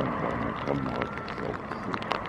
Somewhat, somewhat, somewhat.